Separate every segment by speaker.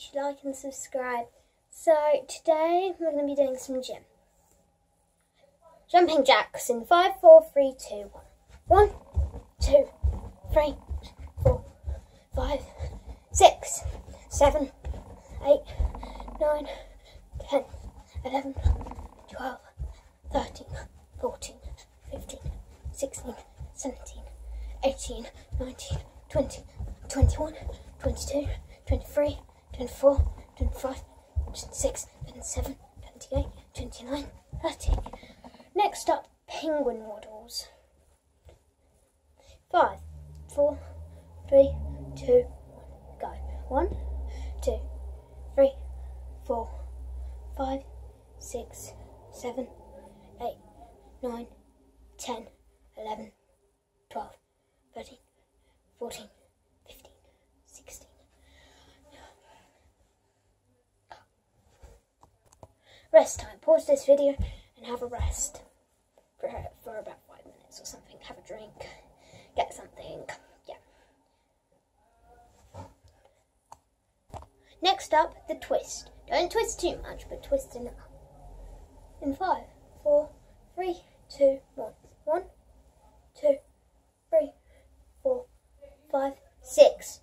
Speaker 1: should like and subscribe. So today we're going to be doing some gym. Jumping jacks in five, four, three, two, one. One, two, three, four, five, six, seven, eight, nine, ten, eleven, twelve, thirteen, fourteen, fifteen, sixteen, seventeen, eighteen, nineteen, twenty, twenty-one, twenty-two, twenty-three, twenty-four, twenty-five, twenty-six, twenty-seven, twenty-eight, twenty-nine, thirty. Next up, penguin waddles. Five, four, three, two, go. One, two, three, four, five, six, seven, eight, nine, ten, eleven, twelve, thirteen, fourteen, fifteen, sixteen. Rest time. Pause this video and have a rest for, for about five minutes or something. Have a drink, get something. Yeah. Next up, the twist. Don't twist too much, but twist enough. In five, four, three, two, one. One, two, three, four, five, six,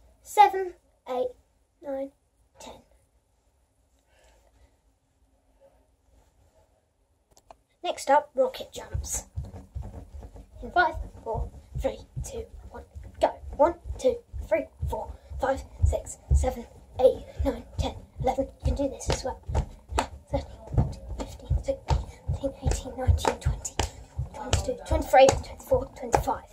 Speaker 1: Next up, rocket jumps. In five, four, three, two, one, go. One, two, three, four, five, six, seven, eight, nine, ten, eleven. You can do this as well. 13, 14, 15, 16, 17, 18, 19, 20, 22, 23, 24, 25.